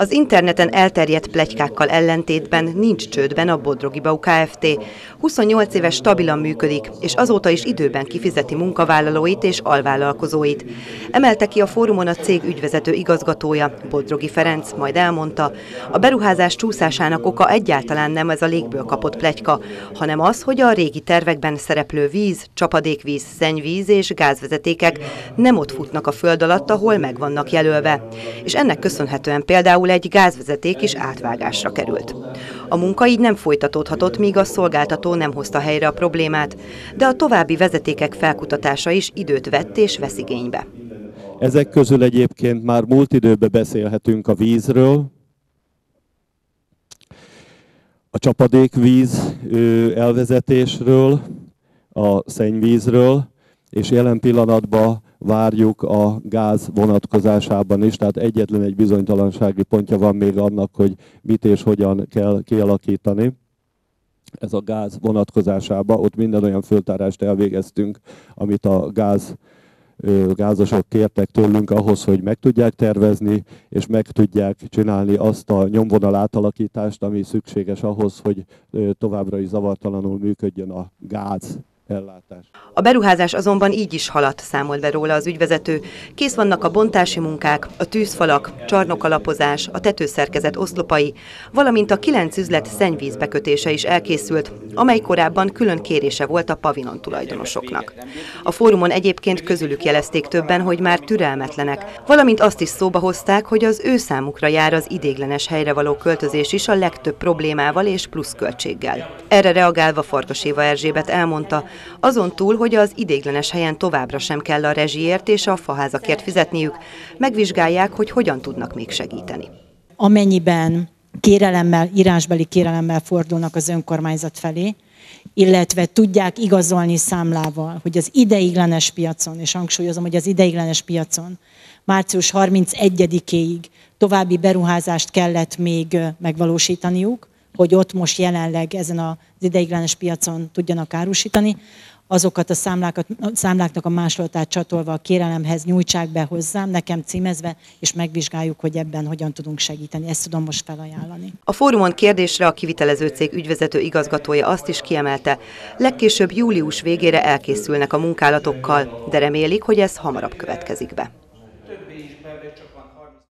Az interneten elterjedt plegykákkal ellentétben nincs csődben a Bodrogi Bau Kft. 28 éves stabilan működik, és azóta is időben kifizeti munkavállalóit és alvállalkozóit. Emelte ki a fórumon a cég ügyvezető igazgatója, Bodrogi Ferenc, majd elmondta, a beruházás csúszásának oka egyáltalán nem ez a légből kapott plegyka, hanem az, hogy a régi tervekben szereplő víz, csapadékvíz, szennyvíz és gázvezetékek nem ott futnak a föld alatt, ahol meg vannak jelölve. És ennek köszönhetően például egy gázvezeték is átvágásra került. A munka így nem folytatódhatott, míg a szolgáltató nem hozta helyre a problémát, de a további vezetékek felkutatása is időt vett és vesz igénybe. Ezek közül egyébként már múlt időben beszélhetünk a vízről, a csapadékvíz elvezetésről, a szennyvízről, és jelen pillanatban várjuk a gáz vonatkozásában is, tehát egyetlen egy bizonytalansági pontja van még annak, hogy mit és hogyan kell kialakítani. Ez a gáz vonatkozásában, ott minden olyan föltárást elvégeztünk, amit a gáz gázosok kértek tőlünk ahhoz, hogy meg tudják tervezni, és meg tudják csinálni azt a nyomvonal átalakítást, ami szükséges ahhoz, hogy továbbra is zavartalanul működjön a gáz ellátás. A beruházás azonban így is haladt, számolt be róla az ügyvezető. Kész vannak a bontási munkák, a tűzfalak, csarnokalapozás, a tetőszerkezet oszlopai, valamint a kilenc üzlet szennyvízbekötése is elkészült, amely korábban külön kérése volt a pavinon tulajdonosoknak. A fórumon egyébként közülük jelezték többen, hogy már türelmetlenek, valamint azt is szóba hozták, hogy az ő számukra jár az idéglenes helyre való költözés is a legtöbb problémával és pluszköltséggel. Erre reagálva Farkas Éva Erzsébet elmondta, azon túl, hogy az idéglenes helyen továbbra sem kell a rezsiért és a faházakért fizetniük, megvizsgálják, hogy hogyan tudnak még segíteni. Amennyiben kérelemmel, írásbeli kérelemmel fordulnak az önkormányzat felé, illetve tudják igazolni számlával, hogy az ideiglenes piacon, és hangsúlyozom, hogy az ideiglenes piacon március 31-ig további beruházást kellett még megvalósítaniuk, hogy ott most jelenleg ezen az ideiglenes piacon tudjanak árusítani, azokat a számlákat, számláknak a másolatát csatolva a kérelemhez nyújtsák be hozzám, nekem címezve, és megvizsgáljuk, hogy ebben hogyan tudunk segíteni. Ezt tudom most felajánlani. A fórumon kérdésre a kivitelező cég ügyvezető igazgatója azt is kiemelte, legkésőbb július végére elkészülnek a munkálatokkal, de remélik, hogy ez hamarabb következik be.